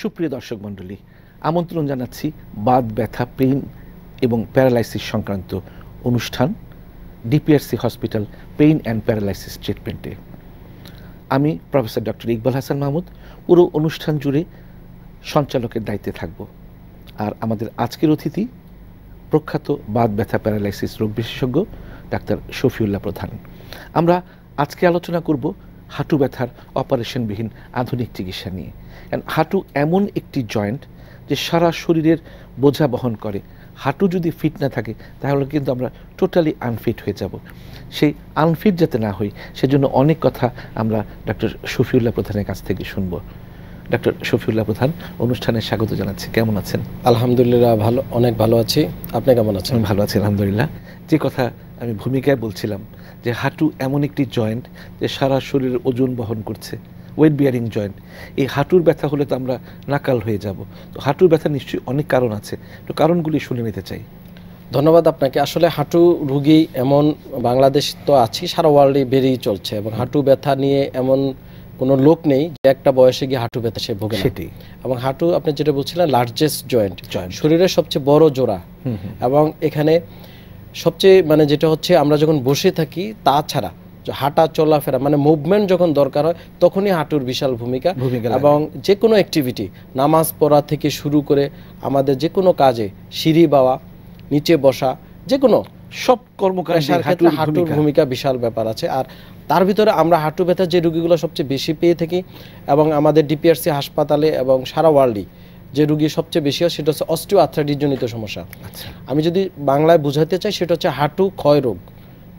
সুপ্রিয় দর্শক মণ্ডলী, আমন্ত্রণ জানাচ্ছি বাদ ব্যথা, পেইন এবং প্যারালাইসিস সংক্রান্ত অনুষ্ঠান DPRC hospital pain and paralysis ট্রিটমেন্টে। আমি প্রফেসর ডক্টর ইকবাল হাসান মাহমুদ, পুরো অনুষ্ঠান জুড়ে সঞ্চালকের দায়িত্বে থাকব। আর আমাদের আজকের অতিথি প্রখ্যাত বাদ ব্যথা, প্যারালাইসিস রোগ বিশেষজ্ঞ ডাক্তার শফিউল্লাহ প্রধান। আমরা আজকে আলোচনা করব হাঁটু ব্যথার অপারেশনবিহীন আধুনিক চিকিৎসা নিয়ে। কারণ হাঁটু এমন একটি জয়েন্ট যে সারা শরীরের বোঝা বহন করে। হাঁটু যদি ফিট না থাকে তাহলে কিন্তু আমরা টোটালি আনফিট হয়ে যাব। সেই আনফিট যাতে না হই সেজন্য অনেক কথা আমরা ডক্টর শফিউল্লাহ প্রধানের কাছ থেকে শুনব। ডক্টর শফিউল্লাহ প্রধান অনুষ্ঠানে স্বাগত জানাচ্ছি। কেমন আছেন? আলহামদুলিল্লাহ ভালো অনেক ভালো আছি। আপনি কেমন আছেন? ভালো আছি আলহামদুলিল্লাহ। যে কথা আমি ভূমিকায় বলছিলাম যে হাঁটু এমন একটি জয়েন্ট যে সারা শরীরের ওজন বহন করছে ওয়েট বিয়ারিং জয়েন্ট এই হাঁটুর ব্যথা হলে তো আমরা নাকাল হয়ে যাব। তো হাঁটুর ব্যথা নিশ্চয়ই অনেক কারণ আছে। তো কারণগুলি শুনে নিতে চাই। ধন্যবাদ আপনাকে। আসলে হাঁটু রুগী এমন বাংলাদেশ তো আছি সারা ওয়ার্ল্ডে বেরিয়ে চলছে এবং হাঁটু ব্যথা নিয়ে এমন কোনো লোক নেই যে একটা বয়সে গিয়ে হাঁটু ব্যথা সে ভোগে না। সেটাই। এবং হাঁটু আপনি যেটা বলছিলেন লার্জেস্ট জয়েন্ট. শরীরের সবচেয়ে বড় জোড়া। এবং এখানে সবচেয়ে মানে যেটা হচ্ছে আমরা যখন বসে থাকি তাছাড়া হাঁটা চলাফেরা মানে মুভমেন্ট যখন দরকার হয় তখনই হাঁটুর বিশাল ভূমিকা এবং যে কোনো অ্যাক্টিভিটি নামাজ পড়া থেকে শুরু করে আমাদের যে কোনো কাজে সিঁড়ি বাওয়া নিচে বসা যে কোনো সব কর্মকাণ্ডে পেশার ক্ষেত্রে হাঁটুর ভূমিকা। বিশাল ব্যাপার আছে। আর তার ভিতরে আমরা হাঁটু ব্যথা যে রুগীগুলো সবচেয়ে বেশি পেয়ে থাকি এবং আমাদের ডিপিআরসি হাসপাতালে এবং সারা ওয়ার্ল্ডই যে রুগী সবচেয়ে বেশি হয় সেটা হচ্ছে অস্টিও জনিত সমস্যা। আচ্ছা। আমি যদি বাংলায় বুঝাতে চাই সেটা হচ্ছে হাঁটু ক্ষয় রোগ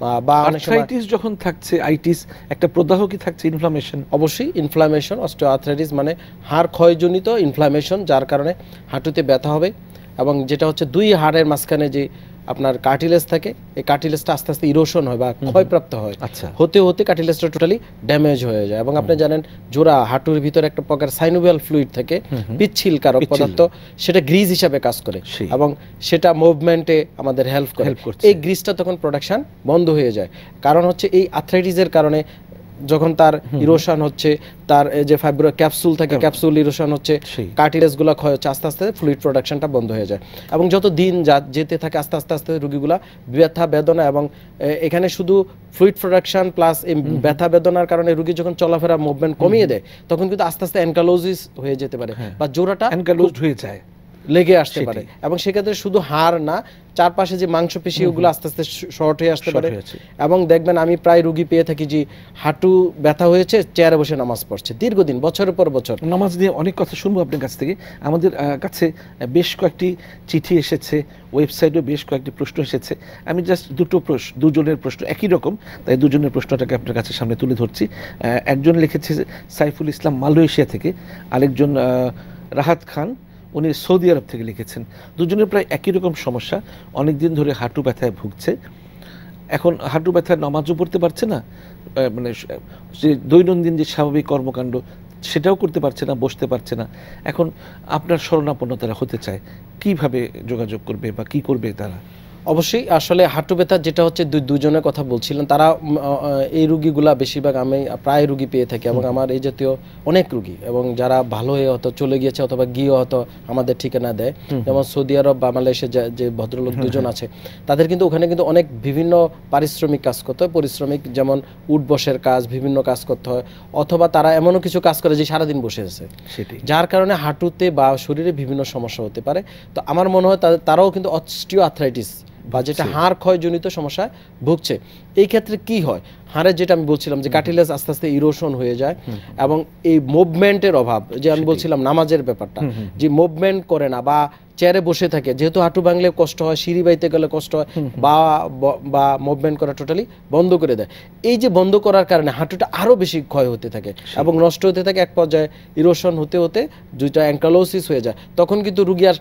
বা- আর্থ্রাইটিস যখন থাকছে আইটিস একটা প্রদাহ কি থাকছে? ইনফ্লামেশন অবশ্যই ইনফ্লামেশন অস্টিওআর্থ্রাইটিস মানে হাড় ক্ষয়জনিত ইনফ্লামেশন যার কারণে হাঁটুতে ব্যথা হবে এবং যেটা হচ্ছে দুই হাড়ের মাঝখানে যে আপনার কার্টিলেজ থাকে এই কার্টিলেজটা আস্তে আস্তে ইরোশন হয় বা ক্ষয়প্রাপ্ত হয়। আচ্ছা। হতে হতে কার্টিলেজটা টোটালি ড্যামেজ হয়ে যায় এবং আপনি জানেন জোড়া হাঁটুর ভিতরে একটা প্রকার সাইনোভিয়াল ফ্লুইড থাকে পিচ্ছিল কারক। পদার্থ সেটা গ্রিজ হিসাবে কাজ করে এবং সেটা মুভমেন্টে আমাদের হেল্প করে। এই গ্রিজটা তখন প্রোডাকশন বন্ধ হয়ে যায়। কারণ হচ্ছে এই আর্থ্রাইটিসের কারণে যখন তার ইরোশন হচ্ছে তার যে ফাইব্রো ক্যাপসুল থাকে ক্যাপসুল ইরোশন হচ্ছে। কার্টিলেজগুলো ক্ষয় হচ্ছে আস্তে আস্তে ফ্লুইড প্রোডাকশনটা বন্ধ হয়ে যায়। এবং যত দিন যা যেতে থাকে আস্তে আস্তে আস্তে রুগীগুলা ব্যথা বেদনা এবং এখানে শুধু ফ্লুইড প্রোডাকশন প্লাস এই ব্যথা বেদনার কারণে রুগী যখন চলাফেরা মুভমেন্ট কমিয়ে দেয় তখন কিন্তু আস্তে আস্তে অ্যানকালোজিস হয়ে যেতে পারে বা জোড়াটা অ্যানকালোজড হয়ে যায়। লেগে আসতে। পারে। এবং সেক্ষেত্রে শুধু হাড় না চারপাশে যে মাংসপেশি ওগুলো আস্তে আস্তে শর্ট হয়ে আসতে পারে। এবং দেখবেন আমি প্রায় রুগী পেয়ে থাকি যে হাঁটু ব্যথা হয়েছে চেয়ারে বসে নামাজ পড়ছে। দীর্ঘদিন বছরের পর বছর। নামাজ নিয়ে অনেক কথা শুনব আপনার কাছ থেকে। আমাদের কাছে বেশ কয়েকটি চিঠি এসেছে ওয়েবসাইটেও বেশ কয়েকটি প্রশ্ন এসেছে। আমি জাস্ট দুটো প্রশ্ন দুজনের প্রশ্ন একই রকম তাই দুজনের প্রশ্নটাকে আপনার কাছে সামনে তুলে ধরছি। একজন লিখেছে সাইফুল ইসলাম মালয়েশিয়া থেকে আরেকজন রাহাত খান উনি সৌদি আরব থেকে লিখেছেন। দুজনের প্রায় একই রকম সমস্যা। অনেক দিন ধরে হাঁটু ব্যথায় ভুগছে। এখন হাঁটু ব্যথায় নামাজও পড়তে পারছে না। মানে যে দৈনন্দিন যে স্বাভাবিক কর্মকাণ্ড, সেটাও করতে পারছে না, বসতে পারছে না। এখন আপনার শরণাপন্ন তারা হতে চায়। কীভাবে যোগাযোগ করবে বা কি করবে তারা? অবশ্যই আসলে হাঁটু ব্যথা যেটা হচ্ছে দু- দুজনের কথা বলছিলেন তারা এই রুগীগুলা বেশিরভাগ আমি প্রায় রুগী পেয়ে থাকি এবং আমার এই জাতীয় অনেক রুগী এবং যারা ভালো হয়ে হয়তো চলে গিয়েছে অথবা গিয়ে হয়তো আমাদের ঠিকানা দেয়। যেমন সৌদি আরব বা মালয়েশিয়া যে- ভদ্রলোক দুজন আছে তাদের কিন্তু ওখানে কিন্তু অনেক বিভিন্ন পারিশ্রমিক কাজ করতে হয় পরিশ্রমিক যেমন উঠ বসের কাজ বিভিন্ন কাজ করতে হয় অথবা তারা এমনও কিছু কাজ করে যে সারাদিন বসে আছে। যার কারণে হাঁটুতে বা শরীরে বিভিন্ন সমস্যা হতে পারে। তো আমার মনে হয় তারাও কিন্তু অস্টিও আর্থ্রাইটিস বা যেটা হাড় ক্ষয়জনিত সমস্যায় ভুগছে এই ক্ষেত্রে কি হয়? হাড়ের যেটা আমি বলছিলাম যে কাটিলেস আস্তে আস্তে ইরোশন হয়ে যায় এবং এই মুভমেন্টের অভাব যে আমি বলছিলাম নামাজের ব্যাপারটা যে মুভমেন্ট করে না বা চেয়ারে বসে থাকে যেহেতু হাঁটু ভাঙলে কষ্ট হয় সিঁড়ি বাইতে গেলে কষ্ট হয় বা বা মুভমেন্ট করা টোটালি বন্ধ করে দেয়। এই যে বন্ধ করার কারণে হাঁটুটা আরও বেশি ক্ষয় হতে থাকে এবং নষ্ট হতে থাকে এক পর্যায়ে ইরোশন হতে হতে দুইটা অ্যাঙ্কালোসিস হয়ে যায় তখন কিন্তু রুগী আর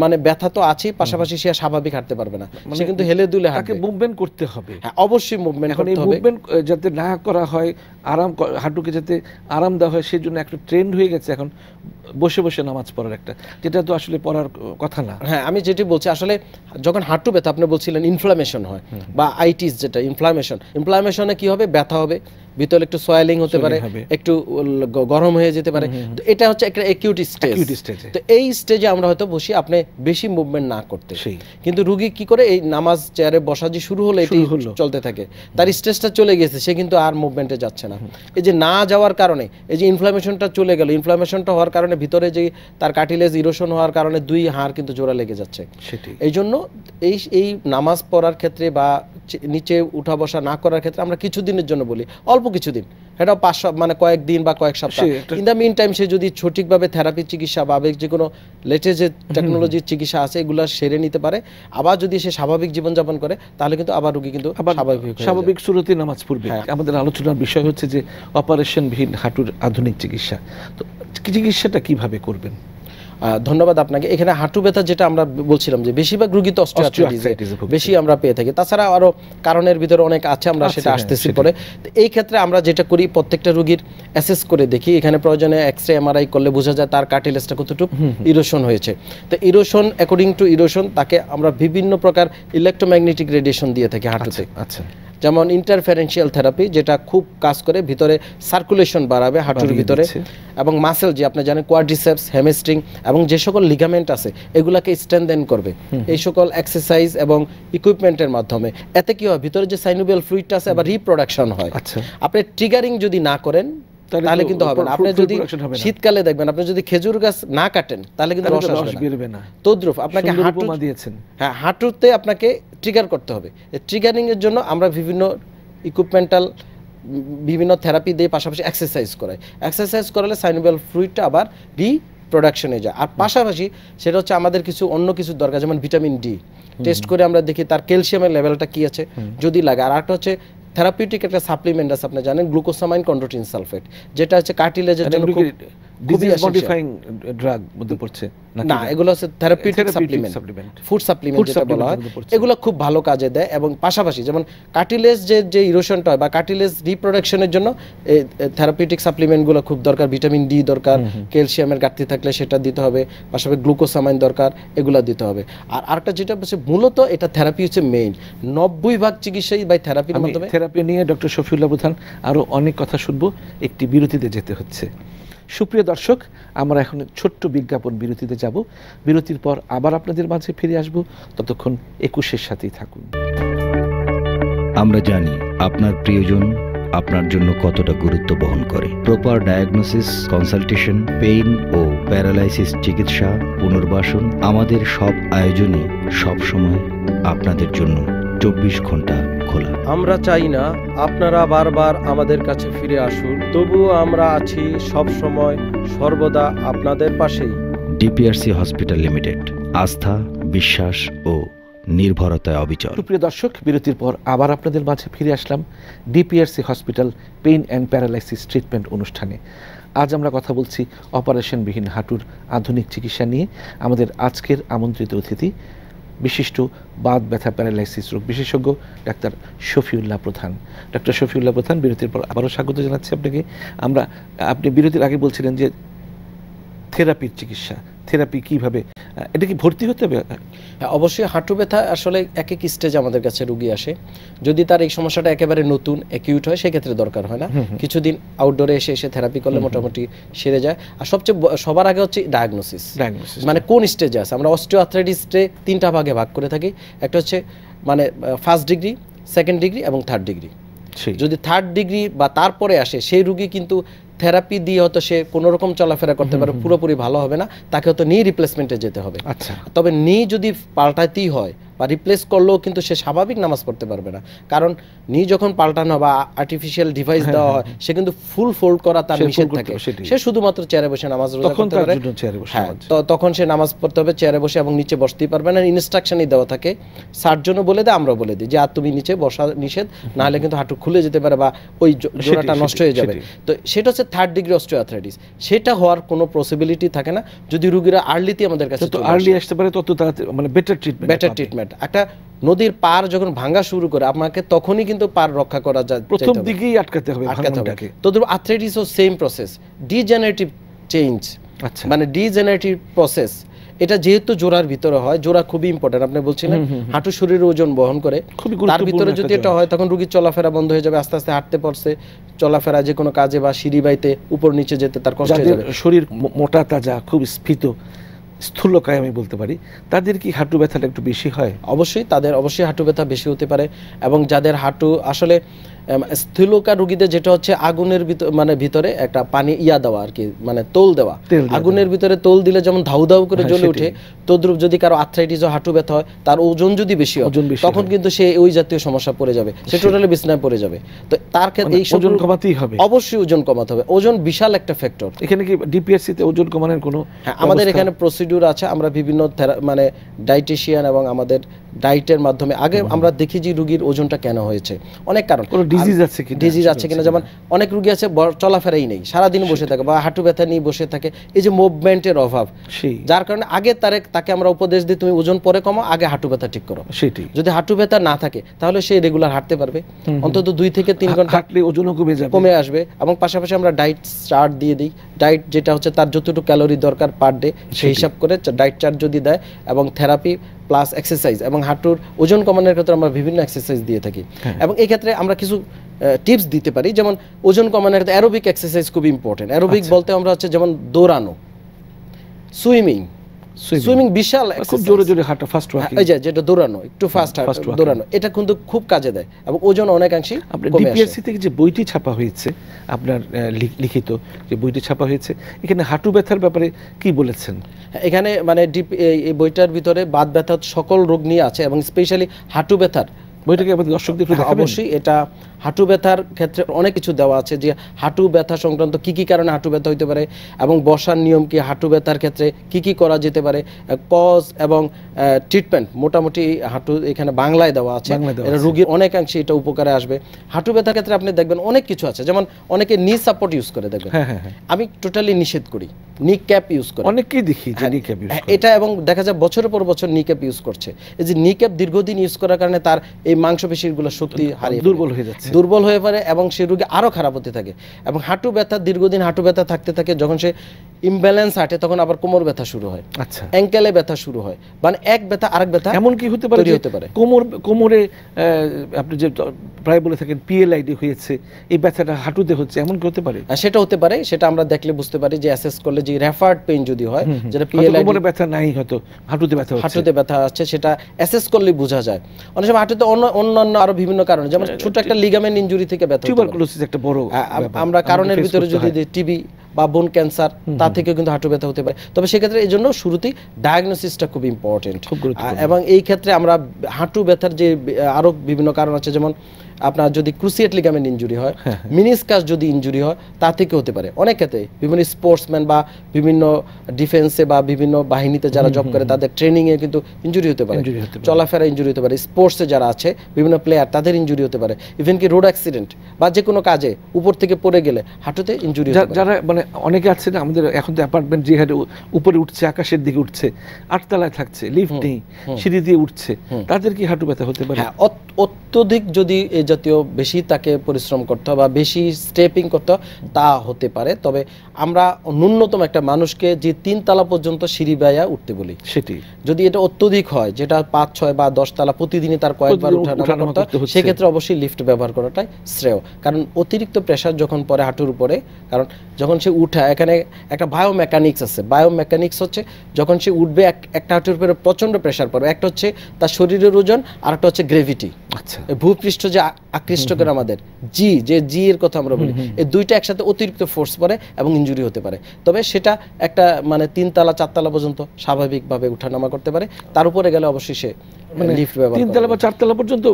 মানে ব্যথা তো আছেই পাশাপাশি সে স্বাভাবিক হাঁটতে পারবে না। সে কিন্তু হেলে দুলে তাকে হাঁটবে। মুভমেন্ট করতে হবে। হ্যাঁ অবশ্যই মুভমেন্ট করতে হবে। মুভমেন্ট যাতে না করা হয় আরাম হাঁটুকে যাতে আরাম দেওয়া হয় সেই জন্য একটা ট্রেন্ড হয়ে গেছে এখন বসে বসে নামাজ পড়ার একটা যেটা তো আসলে পড়ার কথা না। হ্যাঁ আমি যেটি বলছি আসলে যখন হাঁটু ব্যথা আপনি বলছিলেন ইনফ্লামেশন হয় বা আইটিস যেটা ইনফ্লামেশন ইনফ্লামেশনে কি হবে? ব্যথা হবে। ভিতরে একটু সয়েলিং হতে পারে একটু গরম হয়ে যেতে পারে। তো এটা হচ্ছে একটা একিউট স্টেজ। তো এই স্টেজে আমরা হয়তো বসি আপনি বেশি মুভমেন্ট না করতে। কিন্তু রুগী কি করে এই নামাজ চেয়ারে বসা যে শুরু হলো এটি চলতে থাকে। তার স্টেজটা চলে গেছে সে কিন্তু আর মুভমেন্টে যাচ্ছে না। এই যে না যাওয়ার কারণে এই যে ইনফ্লামেশনটা চলে গেল ইনফ্লামেশনটা হওয়ার কারণে ভিতরে যে তার কার্টিলেজ ইরোশন হওয়ার কারণে দুই হাড় কিন্তু জোড়া লেগে যাচ্ছে। এই জন্য এই এই নামাজ পড়ার ক্ষেত্রে বা নিচে উঠা বসা না করার ক্ষেত্রে আমরা কিছুদিনের জন্য বলি অল্প কিছুদিন। এটা পাঁচ মানে কয়েকদিন বা কয়েক সপ্তাহ। ইন দ্য মিন টাইম সে যদি সঠিকভাবে থেরাপি চিকিৎসা বা যে কোনো লেটেস্ট যে টেকনোলজির চিকিৎসা আছে এগুলো সেরে নিতে পারে। আবার যদি সে স্বাভাবিক জীবনযাপন করে তাহলে কিন্তু আবার রুগী কিন্তু আবার স্বাভাবিক স্বাভাবিক শুরুতে নামাজ পড়বে। হ্যাঁ। আমাদের আলোচনার বিষয় হচ্ছে যে অপারেশনবিহীন হাঁটুর আধুনিক চিকিৎসা। তো চিকিৎসাটা কীভাবে করবেন? ধন্যবাদ আপনাকে। এখানে হাঁটু ব্যথা যেটা আমরা বলছিলাম যে বেশিরভাগ রুগী তো। বেশি আমরা পেয়ে থাকি। তাছাড়া আরও কারণের ভিতরে অনেক আছে আমরা সেটা হ্যাঁ, আসতেছি পরে। এই ক্ষেত্রে আমরা যেটা করি প্রত্যেকটা রুগীর অ্যাসেস করে দেখি। এখানে প্রয়োজনে এক্স রে এমআরআই করলে বোঝা যায় তার কার্টিলেজটা কতটুকু ইরোশন হয়েছে। তো ইরোশন অ্যাকর্ডিং টু ইরোশন তাকে আমরা বিভিন্ন প্রকার ইলেকট্রোম্যাগনেটিক রেডিয়েশন দিয়ে থাকি হাঁটুতে। আচ্ছা। যেমন ইন্টারফারেন্সিয়াল থেরাপি যেটা খুব কাজ করে ভিতরে সার্কুলেশন বাড়াবে হাঁটুর ভিতরে এবং মাসেল যে আপনি জানেন কোয়াড্রিসেপস হ্যামেস্ট্রিং এবং যে সকল লিগামেন্ট আছে এগুলাকে স্ট্রেনদেন করবে। এই সকল এক্সারসাইজ এবং ইকুইপমেন্টের মাধ্যমে। এতে কি হয়? ভিতরে যে সাইনোবিয়াল ফ্লুইডটা আছে আবার রিপ্রোডাকশন হয়। আচ্ছা। আপনি ট্রিগারিং যদি না করেন তাহলে কিন্তু হবে না। আপনি যদি। শীতকালে দেখবেন আপনি যদি খেজুর গাছ না কাটেন তাহলে কিন্তু রস আসবে না। বেরোবে না। তদ্রুপ আপনাকে হাঁটু দিয়েছেন। হ্যাঁ হাঁটুতে আপনাকে ট্রিগার করতে হবে। ট্রিগারিং এর জন্য আমরা বিভিন্ন ইকুইপমেন্টাল বিভিন্ন থেরাপি দিয়ে পাশাপাশি এক্সারসাইজ করাই। এক্সারসাইজ করালে সাইনোবিয়াল ফ্লুইডটা আবার রিপ্রোডাকশনে যায়। আর পাশাপাশি সেটা হচ্ছে আমাদের কিছু অন্য কিছু দরকার যেমন ভিটামিন ডি টেস্ট করে আমরা দেখি তার ক্যালসিয়ামের লেভেলটা কি আছে যদি লাগে। আর একটা হচ্ছে থেরাপিউটিক একটা সাপ্লিমেন্ট আছে আপনি জানেন গ্লুকোসামাইন কন্ড্রোটিন সালফেট যেটা হচ্ছে কার্টিলেজের জন্য খুব খুবই ডিজিজ মডিফাইং ড্রাগ মধ্যে পড়ছে না এগুলো হচ্ছে থেরাপিউটিক সাপ্লিমেন্ট ফুড সাপ্লিমেন্ট যেটা বলা হয়। এগুলো খুব ভালো কাজে দেয় এবং পাশাপাশি যেমন কার্টিলেজ যে যে ইরোশনটা হয় বা কার্টিলেজ রিপ্রোডাকশনের জন্য থেরাপিউটিক সাপ্লিমেন্টগুলো খুব দরকার। ভিটামিন ডি দরকার ক্যালসিয়ামের ঘাটতি থাকলে সেটা দিতে হবে পাশাপাশি গ্লুকোসামাইন দরকার এগুলো দিতে হবে। আর আরেকটা যেটা হচ্ছে মূলত এটা থেরাপি হচ্ছে মেইন নব্বই ভাগ চিকিৎসাই বাই থেরাপির মাধ্যমে থেরাপি নিয়ে ডক্টর শফিউল্লাহ প্রধান আরও অনেক কথা শুনব। একটি বিরতিতে যেতে হচ্ছে। সুপ্রিয় দর্শক, আমরা এখন ছোট্ট বিজ্ঞাপন বিরতিতে যাব। বিরতির পর আবার আপনাদের মাঝে ফিরে আসব। ততক্ষণ একুশের সাথেই থাকুন। আমরা জানি আপনার প্রিয়জন আপনার জন্য কতটা গুরুত্ব বহন করে। প্রপার ডায়াগনোসিস কনসালটেশন পেইন ও প্যারালাইসিস চিকিৎসা, পুনর্বাসন আমাদের সব আয়োজনই সবসময় আপনাদের জন্য চব্বিশ ঘণ্টা খোলা। আমরা চাই না আপনারা বারবার আমাদের কাছে ফিরে আসুন তবুও আমরা আছি সব সময় সর্বদা আপনাদের পাশেই। ডিপিআরসি হসপিটাল লিমিটেড আস্থা বিশ্বাস ও নির্ভরতায় অবিচল। সুপ্রিয় দর্শক বিরতির পর আবার আপনাদের মাঝে ফিরে আসলাম DPRC hospital pain and paralysis treatment অনুষ্ঠানে। আজ আমরা কথা বলছি অপারেশনবিহীন হাঁটুর আধুনিক চিকিৎসা নিয়ে। আমাদের আজকের আমন্ত্রিত অতিথি বিশিষ্ট বাদ ব্যথা প্যারালাইসিস রোগ বিশেষজ্ঞ ডাক্তার শফিউল্লাহ প্রধান। ডাক্তার শফিউল্লাহ প্রধান, বিরতির পর আবারও স্বাগত জানাচ্ছি আপনাকে। আমরা, আপনি বিরতির আগে বলছিলেন যে, থেরাপির চিকিৎসা। থেরাপি কীভাবে? এটা কি ভর্তি হতে হবে? হ্যাঁ অবশ্যই হাঁটু ব্যথা আসলে এক এক স্টেজ আমাদের কাছে রুগী আসে। যদি তার এই সমস্যাটা একেবারে নতুন অ্যাকিউট হয় সেক্ষেত্রে দরকার হয় না। কিছুদিন আউটডোরে এসে এসে থেরাপি করলে মোটামুটি সেরে যায়। আর সবচেয়ে সবার আগে হচ্ছে ডায়াগনোসিস ডায়াগনোসিস মানে কোন স্টেজে আছে? আমরা অস্টিওআর্থ্রাইটিসে তিনটা ভাগে ভাগ করে থাকি। একটা হচ্ছে মানে ফার্স্ট ডিগ্রি সেকেন্ড ডিগ্রি এবং থার্ড ডিগ্রি যদি থার্ড ডিগ্রি বা তারপরে আসে সেই রুগী কিন্তু থেরাপি দিয়ে হয়তো সে কোনো রকম চলাফেরা করতে পারে পুরোপুরি ভালো হবে না তাকে হয়তো নি রিপ্লেসমেন্টে যেতে হবে। আচ্ছা। তবে নি যদি পাল্টাতেই হয় বা রিপ্লেস করলেও কিন্তু সে স্বাভাবিক নামাজ পড়তে পারবে না। কারণ নি যখন পাল্টানো বা আর্টিফিশিয়াল ডিভাইস দেওয়া হয়। সে কিন্তু ফুল ফোল্ড করা তার নিষেধ থাকে। সে শুধুমাত্র চেয়ারে বসে নামাজ রোজা করতে পারে। হ্যাঁ, তো- তখন সে নামাজ পড়তে হবে চেয়ারে বসে এবং নিচে বসতেই পারবে না। ইনস্ট্রাকশনই দেওয়া থাকে সার্জনও বলে দেয় আমরা বলে দিই। যে আর তুমি নিচে বসা নিষেধ না হলে কিন্তু হাঁটু খুলে যেতে পারে বা ওই জোড়াটা নষ্ট হয়ে যাবে। তো সেটা হচ্ছে থার্ড ডিগ্রি অস্টিওআর্থ্রাইটিস সেটা হওয়ার কোনো পসিবিলিটি থাকে না। যদি রুগীরা আর্লিতে আমাদের কাছে যত আর্লি আসতে পারে তত তাড়াতাড়ি মানে বেটার ট্রিটমেন্ট বেটার ট্রিটমেন্ট একটা নদীর পার যখন ভাঙা শুরু করে আপনাকে তখনই কিন্তু পার রক্ষা করা যায় প্রথম দিকেই আটকাতে হবে আটকাতে হবে। তো আর্থ্রাইটিসও সেম প্রসেস ডিজেনারেটিভ চেঞ্জ আচ্ছা। মানে ডিজেনারেটিভ প্রসেস এটা যেহেতু জোড়ার ভিতরে হয় জোড়া খুবই ইম্পর্টেন্ট আপনি বলছিলেন হাঁটু শরীরের ওজন বহন করে। তার ভিতরে যদি এটা হয় তখন রুগীর চলাফেরা বন্ধ হয়ে যাবে আস্তে আস্তে হাঁটতে পারছে। চলাফেরা যে কোনো কাজে বা সিঁড়ি বাইতে উপর নিচে যেতে তার কষ্ট হয়ে যাবে। শরীর মোটা তাজা খুব স্ফীত স্থূলকায় আমি বলতে পারি। তাদের কি হাঁটু ব্যথাটা একটু বেশি হয়? অবশ্যই, তাদের অবশ্যই হাঁটু ব্যথা বেশি হতে পারে এবং যাদের হাঁটু আসলে স্থূলকা রুগীদের যেটা হচ্ছে আগুনের ভিতর মানে ভিতরে একটা পানি ইয়া দেওয়া আর কি মানে তোল দেওয়া। আগুনের ভিতরে তোল দিলে যেমন ধাউ ধাউ করে হ্যাঁ, জ্বলে। ওঠে তদ্রুপ যদি কারও আর্থ্রাইটিস ও হাঁটু ব্যথা হয় তার ওজন যদি বেশি হয় তখন কিন্তু সে ওই জাতীয় সমস্যা পড়ে যাবে। সে টোটালি বিছনায় পড়ে যাবে। তো তার ক্ষেত্রে মানে এই ওজন কমাতেই হবে। অবশ্যই ওজন কমাতে হবে। ওজন বিশাল একটা ফ্যাক্টর এখানে কি ডিপিএসসি তে ওজন কমানোর কোনো হ্যাঁ আমাদের এখানে প্রসিডিউর আছে। আমরা বিভিন্ন মানে ডাইটিশিয়ান এবং আমাদের ডাইটের মাধ্যমে। আগে আমরা দেখি যে রুগীর ওজনটা কেন হয়েছে। অনেক কারণ। কোনো ডিজিজ আছে কি ডিজিজ আছে কিনা? যেমন অনেক রুগী আছে চলাফেরাই নেই সারাদিন বসে থাকে বা হাঁটু ব্যথা নিয়ে বসে থাকে। এই যে মুভমেন্টের অভাব সেই। যার কারণে আগে তারে তাকে আমরা উপদেশ দিই তুমি ওজন পরে কমাও আগে হাঁটু ব্যথা ঠিক করো। সেটি যদি হাঁটু ব্যথা না থাকে তাহলে সে রেগুলার হাঁটতে পারবে। অন্তত দুই থেকে তিন ঘণ্টা হাঁটলে ওজনও কমে যাবে। কমে আসবে এবং পাশাপাশি আমরা ডায়েট চার্ট দিয়ে দিই। ডায়েট যেটা হচ্ছে তার যতটুকু ক্যালোরি দরকার পার ডে সেই হিসাব করে ডায়েট চার্ট যদি দেয় এবং থেরাপি প্লাস এক্সারসাইজ এবং হাঁটুর ওজন কমানোর ক্ষেত্রে আমরা বিভিন্ন এক্সারসাইজ দিয়ে থাকি হ্যাঁ। এবং এই ক্ষেত্রে আমরা কিছু টিপস দিতে পারি যেমন ওজন কমানোর ক্ষেত্রে অ্যারোবিক এক্সারসাইজ খুব ইম্পর্টেন্ট অ্যারোবিক আচ্ছা। বলতে আমরা হচ্ছে যেমন দৌড়ানো সুইমিং। সুইমিং বিশাল খুব জোরে জোরে হাঁটা ফাস্ট ওয়াকিং এই যে যেটা দৌড়ানো একটু ফাস্ট Fast দৌড়ানো এটা কিন্তু খুব কাজে দেয় এবং ওজন আপনার ডিপিএসসি থেকে যে বইটি ছাপা হয়েছে আপনার লিখিত যে বইটি ছাপা হয়েছে এখানে হাঁটু ব্যথার ব্যাপারে কি বলেছেন? এখানে মানে ডিপ এই বইটার ভিতরে বাত ব্যথা সকল রোগ নিয়ে আছে এবং স্পেশালি হাঁটু ব্যথার বইটাকে আমাদের দর্শকদের হ্যাঁ, অবশ্যই এটা হাঁটু ব্যথার ক্ষেত্রে অনেক কিছু দেওয়া আছে যে হাঁটু ব্যথা সংক্রান্ত কি কি কারণে হাঁটু ব্যথা হতে পারে এবং বসার নিয়ম কি হাঁটু ব্যথার ক্ষেত্রে কি কি করা যেতে পারে কজ এবং ট্রিটমেন্ট মোটামুটি হাঁটু এখানে বাংলায় দেওয়া আছে। রুগীর অনেকাংশে এটা উপকারে আসবে। হাঁটু ব্যথার ক্ষেত্রে আপনি দেখবেন অনেক কিছু আছে। যেমন অনেকে নি সাপোর্ট ইউজ করে দেখবেন। হ্যাঁ হ্যাঁ হ্যাঁ। আমি টোটালি নিষেধ করি। নি ক্যাপ ইউজ করে। অনেককেই দেখি হ্যাঁ, করে। এটা এবং দেখা যায় বছরের পর বছর নিক্যাপ ইউজ করছে। এই যে নিক্যাপ দীর্ঘদিন ইউজ করার কারণে তার এই মাংসপেশিগুলো শক্তি হারিয়ে দুর্বল হয়ে যাচ্ছে। দুর্বল হয়ে পড়ে এবং সে রোগী আরও খারাপ হতে থাকে এবং হাঁটু ব্যথা দীর্ঘদিন হাঁটু ব্যথা থাকতে থাকে যখন সে ইমব্যালেন্স হাঁটে তখন আবার কোমর ব্যথা শুরু হয়। আচ্ছা। অ্যাঙ্কেলে ব্যথা শুরু হয়। মানে এক ব্যথা আরেক ব্যথা এমন কি হতে পারে হতে পারে। কোমর কোমরে আপনি যে প্রায় বলে থাকেন পিএলআইডি হয়েছে এই ব্যথাটা হাঁটুতে হচ্ছে এমন কি হতে পারে? সেটা হতে পারে সেটা আমরা দেখলে বুঝতে পারি যে অ্যাসেস করলে যে রেফার্ড পেইন যদি হয় যেটা হয়তো পিএলআই কোমরে ব্যথা নাই হয়তো হাঁটুতে ব্যথা হচ্ছে। হাঁটুতে ব্যথা আছে সেটা অ্যাসেস করলে বোঝা যায়। অনেক সময় হাঁটুতে অন্য অন্যান্য আরও বিভিন্ন কারণে যেমন ছোট একটা লিগামেন্ট ইনজুরি থেকে ব্যথা টিউবারকুলোসিস একটা বড়। আমরা কারণের ভিতরে যদি। টিবি বা বোন ক্যান্সার তা থেকে কিন্তু হাঁটু ব্যথা হতে পারে তবে সেক্ষেত্রে এই জন্য শুরুতেই ডায়াগনোসিসটা খুব ইম্পর্টেন্ট খুব গুরুত্বপূর্ণ। এবং এই ক্ষেত্রে আমরা হাঁটু ব্যথার যে আরও বিভিন্ন কারণ আছে যেমন আপনার যদি ক্রুসিয়েট লিগামেন্ট ইনজুরি হয় মিনিসকাস যদি ইনজুরি হয় তা থেকে হতে পারে। অনেক ক্ষেত্রে বিভিন্ন স্পোর্টসম্যান বা বিভিন্ন ডিফেন্সে বা বিভিন্ন বাহিনীতে যারা জব করে তাদের ট্রেনিং এ কিন্তু ইনজুরি হতে পারে। চলাফেরা ইঞ্জুরি হতে পারে। স্পোর্টসে যারা আছে বিভিন্ন প্লেয়ার তাদের ইনজুরি হতে পারে। ইভেন কি রোড অ্যাক্সিডেন্ট বা যে কোনো কাজে উপর থেকে পড়ে গেলে হাঁটুতে ইনজুরি যা- যারা মানে অনেকে আছে না আমাদের এখন তো অ্যাপার্টমেন্ট যে হারে উপরে উঠছে আকাশের দিকে উঠছে আটতলায় থাকছে লিফট নেই সিঁড়ি দিয়ে উঠছে তাদের কি হাঁটু ব্যথা হতে পারে? হ্যাঁ অত- অত্যধিক যদি এই জাতীয় বেশি তাকে পরিশ্রম করতে হয় বা বেশি স্টেপিং করতে হয় তা হতে পারে। তবে আমরা ন্যূনতম একটা মানুষকে যে তিন তালা পর্যন্ত সিঁড়ি বেয়া উঠতে বলি। সেটি। যদি এটা অত্যধিক হয় যেটা পাঁচ ছয় বা দশ তালা প্রতিদিনই তার কয়েকবার করতে হয়, সেক্ষেত্রে অবশ্যই লিফট ব্যবহার করাটাই শ্রেয়। কারণ অতিরিক্ত প্রেশার যখন পড়ে হাঁটুর উপরে কারণ যখন সে উঠে এখানে একটা বায়ো মেকানিক্স আছে। বায়ো মেকানিক্স হচ্ছে যখন সে উঠবে এক- একটা হাঁটুর উপরে প্রচণ্ড প্রেশার পড়বে। একটা হচ্ছে তার শরীরের ওজন আর একটা হচ্ছে গ্রেভিটি আচ্ছা। ভূপৃষ্ঠ যে আকৃষ্ট করে আমাদের। জি যে জি এর কথা আমরা বলি এই দুইটা একসাথে অতিরিক্ত ফোর্স পড়ে এবং ইনজুরি হতে পারে। তবে সেটা একটা মানে তিন তলা চার তালা পর্যন্ত স্বাভাবিকভাবে উঠানামা করতে পারে। তার উপরে গেলে অবশ্যই সে মানে লিফট ব্যবহার তিনতলা। বা চারতলা পর্যন্ত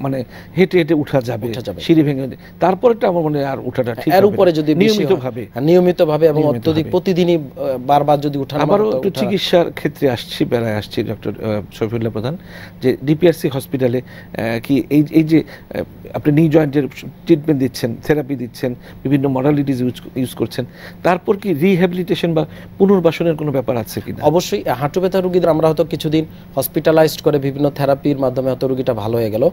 মানে হেঁটে হেঁটে উঠা যাবে সিঁড়ি ভেঙে তারপরটা আমার মনে হয় আর উঠাটা ঠিক এর উপরে যদি নিয়মিত ভাবে নিয়মিত ভাবে এবং অত্যধিক প্রতিদিনই বারবার যদি উঠানামা আবারও একটু চিকিৎসার ক্ষেত্রে আসছি বেড়ায় আসছি ডক্টর শফিউল্লাহ প্রধান যে ডিপিআরসি হসপিটালে কি এই এই যে আপনি নি জয়েন্টের ট্রিটমেন্ট দিচ্ছেন থেরাপি দিচ্ছেন বিভিন্ন মডালিটিস ইউজ ইউজ করছেন তারপর কি রিহ্যাবিলিটেশন বা পুনর্বাসনের কোনো ব্যাপার আছে কিনা? অবশ্যই হাঁটু ব্যথা রোগীদের আমরা হয়তো কিছুদিন হসপিটালাইজড করে বিভিন্ন থেরাপির মাধ্যমে হয়তো রুগীটা ভালো হয়ে গেল।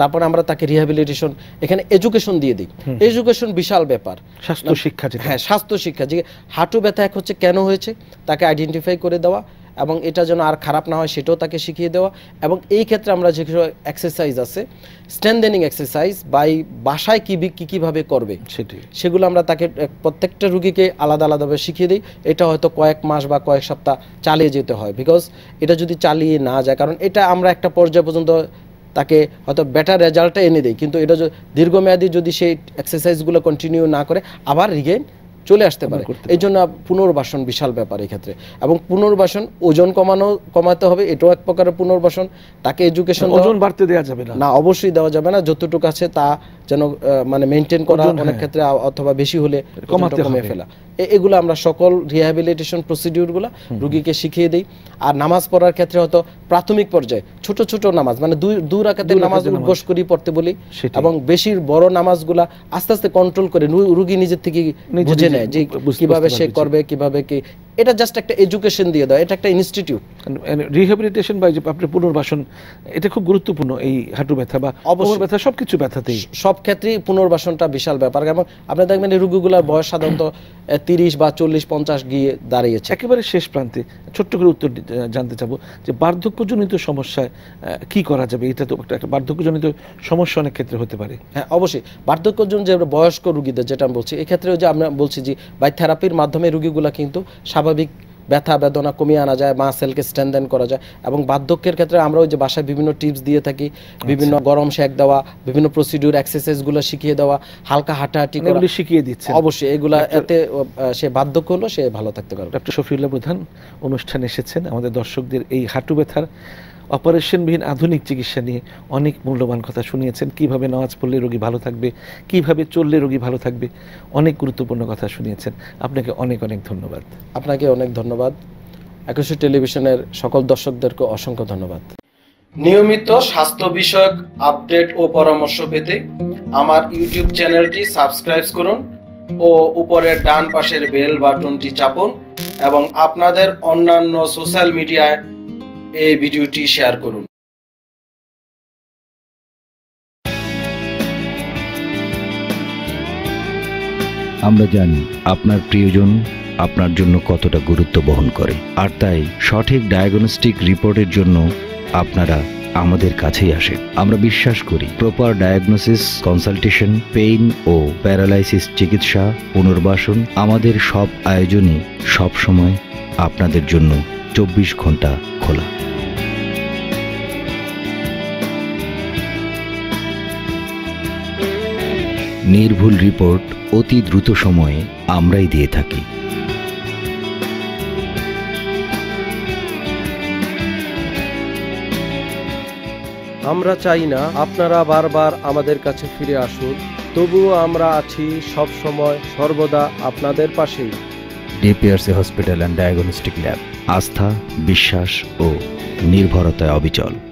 তারপরে আমরা তাকে রিহ্যাবিলিটেশন এখানে এডুকেশন দিয়ে দিই। এডুকেশন বিশাল ব্যাপার। স্বাস্থ্য শিক্ষা হ্যাঁ স্বাস্থ্য শিক্ষা। যে হাঁটু ব্যথা এক হচ্ছে কেন হয়েছে? তাকে আইডেন্টিফাই করে দেওয়া। এবং এটা যেন আর খারাপ না হয় সেটাও তাকে শিখিয়ে দেওয়া। এবং এই ক্ষেত্রে আমরা যে এক্সারসাইজ আছে স্ট্যান্ডেনিং এক্সারসাইজ বাই বাসায় কী কী কীভাবে করবে সেটি সেগুলো আমরা তাকে প্রত্যেকটা রুগীকে আলাদা আলাদাভাবে শিখিয়ে দিই। এটা হয়তো কয়েক মাস বা কয়েক সপ্তাহ চালিয়ে যেতে হয় বিকজ এটা যদি চালিয়ে না যায় কারণ এটা আমরা একটা পর্যায় পর্যন্ত তাকে হয়তো বেটার রেজাল্টটা এনে দেয় কিন্তু এটা যদি দীর্ঘমেয়াদী যদি সেই এক্সারসাইজগুলো কন্টিনিউ না করে আবার রিগেইন চলে আসতে পারে। এই জন্য পুনর্বাসন বিশাল ব্যাপার এই ক্ষেত্রে। এবং পুনর্বাসন ওজন কমানো কমাতে হবে এটাও এক প্রকারের পুনর্বাসন। তাকে এডুকেশন ওজন বাড়তে দেওয়া যাবে না। না অবশ্যই দেওয়া যাবে না। যতটুকু আছে তা যেন মানে মেনটেন করা অনেক হ্যাঁ। ক্ষেত্রে অথবা বেশি হলে কমাতে হবে। ফেলা। এগুলো আমরা সকল রিহ্যাবিলিটেশন প্রসিডিউরগুলো রুগীকে শিখিয়ে দিই। আর নামাজ পড়ার ক্ষেত্রে হয়তো প্রাথমিক পর্যায়ে ছোট ছোট নামাজ মানে দুই দুই রাকাতের নামাজ উদ্ঘোষ করি পড়তে বলি। এবং বেশির বড় নামাজগুলা আস্তে আস্তে কন্ট্রোল করে রুগী নিজের থেকে বুঝে নিজে যে কীভাবে সে করবে কীভাবে কি। এটা জাস্ট একটা এডুকেশন দিয়ে দেয় এটা একটা ইনস্টিটিউট রিহ্যাবিলিটেশন বা যে আপনার পুনর্বাসন এটা খুব গুরুত্বপূর্ণ এই হাঁটু ব্যথা বা। কোমর ব্যথা সবকিছু ব্যথাতেই। সব ক্ষেত্রেই পুনর্বাসনটা বিশাল ব্যাপার। এবং আপনি দেখবেন এই রোগীগুলোর বয়স সাধারণত তিরিশ বা চল্লিশ পঞ্চাশ গিয়ে দাঁড়িয়েছে। একেবারে শেষ প্রান্তে ছোট্ট করে উত্তর জানতে চাবো যে বার্ধক্যজনিত সমস্যায় কি করা যাবে? এটা তো একটা একটা বার্ধক্যজনিত সমস্যা অনেক ক্ষেত্রে হতে পারে। হ্যাঁ অবশ্যই। বার্ধক্যজন যে বয়স্ক রুগীদের যেটা আমি বলছি এক্ষেত্রে যে আমরা বলছি যে বাই থেরাপির মাধ্যমে রুগীগুলা কিন্তু স্বাভাবিক ব্যথা বেদনা কমিয়ে আনা যায় মা সেলকে স্ট্যান্ডেন করা যায় এবং বার্ধক্যের ক্ষেত্রে আমরা ওই যে বাসায় বিভিন্ন টিপস দিয়ে থাকি বিভিন্ন গরম শেক দেওয়া বিভিন্ন প্রসিডিউর এক্সারসাইজগুলো শিখিয়ে দেওয়া হালকা হাঁটাহাঁটি করা এগুলি শিখিয়ে দিচ্ছে অবশ্যই এগুলা এতে সে বার্ধক্য হলো সে ভালো থাকতে পারবে। ডক্টর শফিউল্লাহ প্রধান অনুষ্ঠানে এসেছেন। আমাদের দর্শকদের এই হাঁটু ব্যথার অপারেশনবিহীন আধুনিক চিকিৎসা নিয়ে অনেক মূল্যবান কথা শুনিয়েছেন। কীভাবে নামাজ পড়লে রোগী ভালো থাকবে? কীভাবে চললে রোগী ভালো থাকবে? অনেক গুরুত্বপূর্ণ কথা শুনিয়েছেন। আপনাকে অনেক অনেক ধন্যবাদ। আপনাকে অনেক ধন্যবাদ। একুশে টেলিভিশনের সকল দর্শকদেরকে অসংখ্য ধন্যবাদ। নিয়মিত স্বাস্থ্য বিষয়ক আপডেট ও পরামর্শ পেতে আমার ইউটিউব চ্যানেলটি সাবস্ক্রাইব করুন ও উপরের ডান পাশের বেল বাটনটি চাপুন এবং আপনাদের অন্যান্য সোশ্যাল মিডিয়ায় এই ভিডিওটি শেয়ার করুন। আমরা জানি আপনার প্রিয়জন আপনার জন্য কতটা গুরুত্ব বহন করে। আর তাই সঠিক ডায়াগনস্টিক রিপোর্টের জন্য আপনারা আমাদের কাছেই আসেন। আমরা বিশ্বাস করি প্রপার ডায়াগনোসিস কনসালটেশন পেইন ও প্যারালাইসিস চিকিৎসা, পুনর্বাসন আমাদের সব আয়োজনই সব সময় আপনাদের জন্য চব্বিশ ঘণ্টা খোলা। নির্ভুল রিপোর্ট অতি দ্রুত সময়ে আমরাই দিয়ে থাকি। আমরা চাই না আপনারা বারবার আমাদের কাছে ফিরে আসুন তবুও আমরা আছি সব সময় সর্বদা আপনাদের পাশেই। DPRC hospital and diagnostic lab. আস্থা বিশ্বাস ও নির্ভরতায় অবিচল।